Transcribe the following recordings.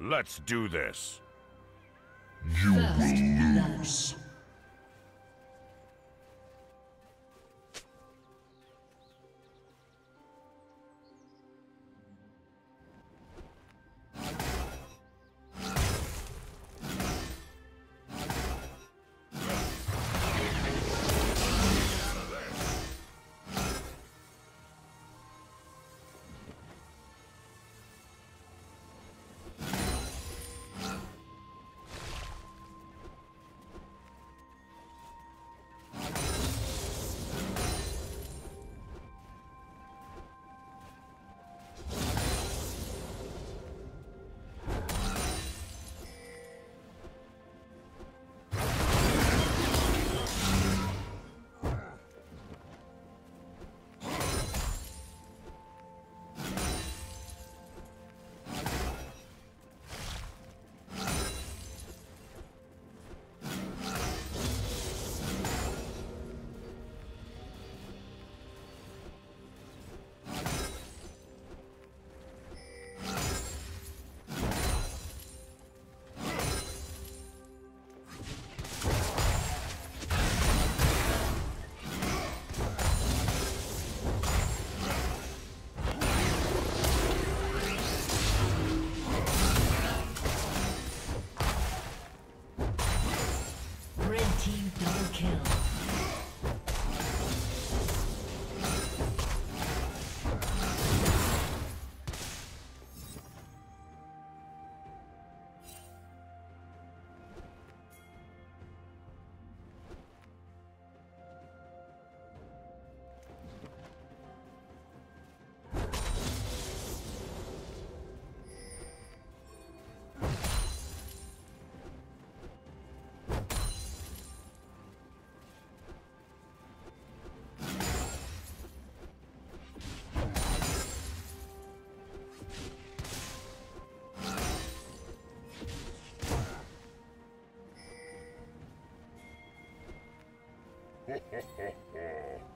Let's do this. You will lose. Hehehehe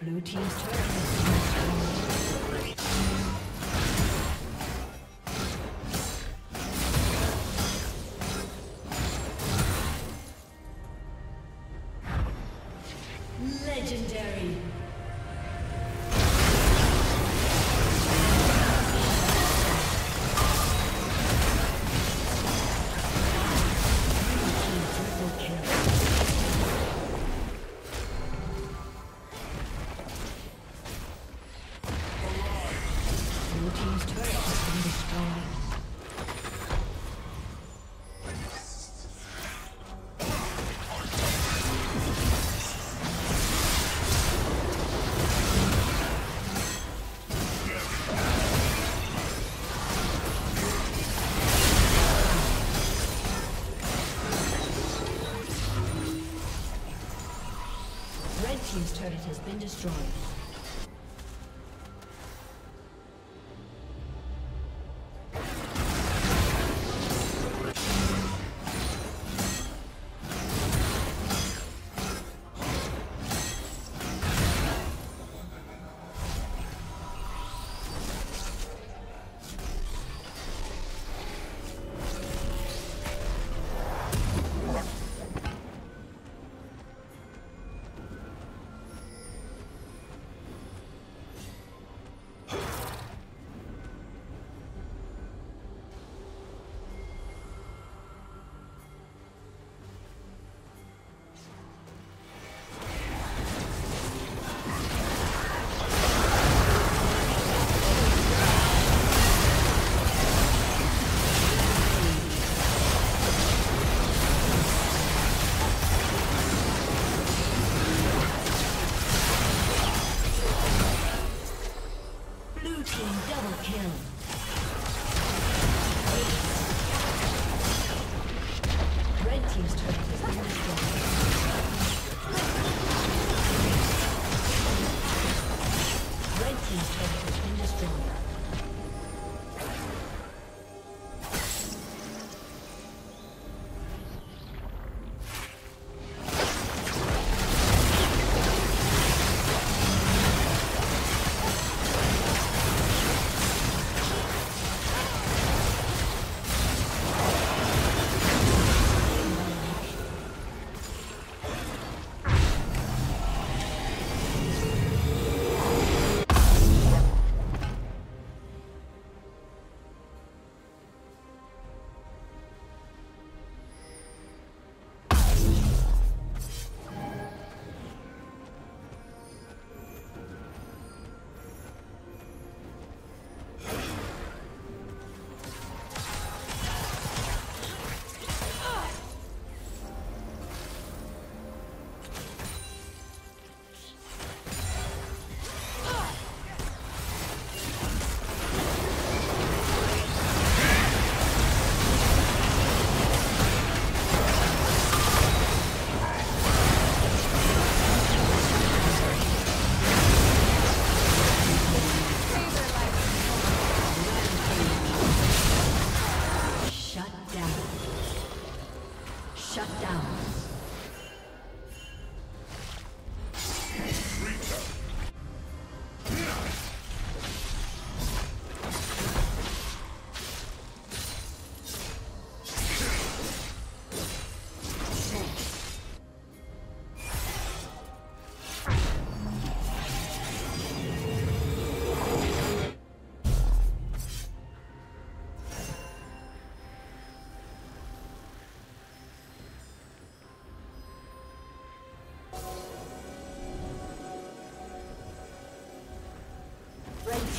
Blue Team's turret destroyed.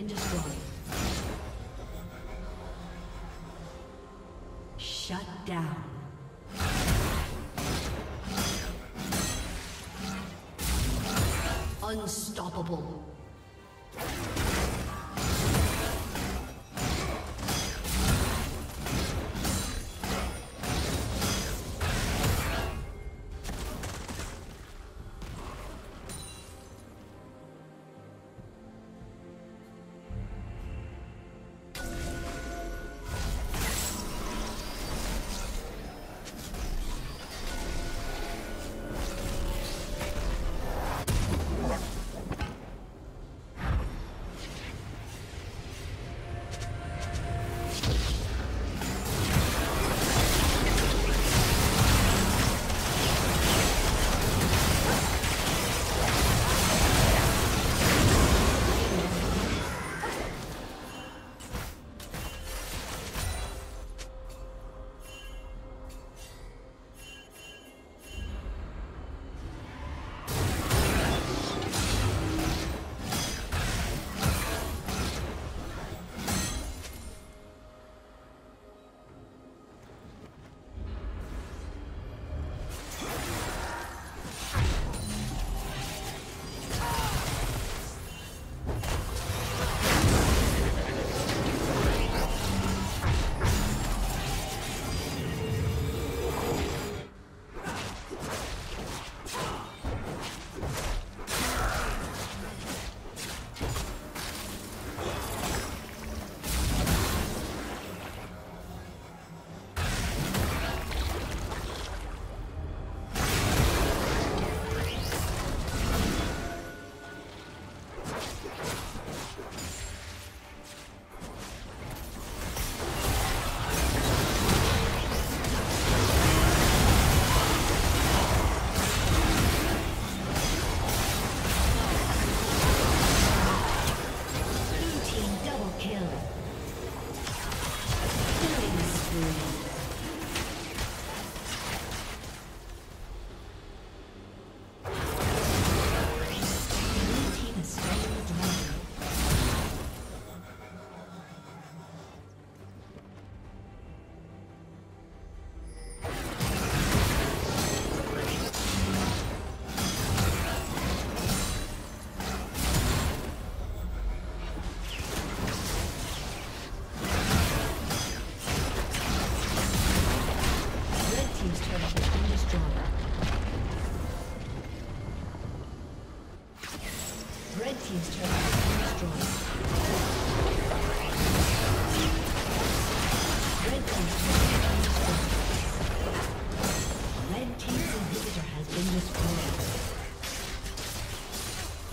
Been destroyed. Shut down. Unstoppable.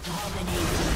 Dominating.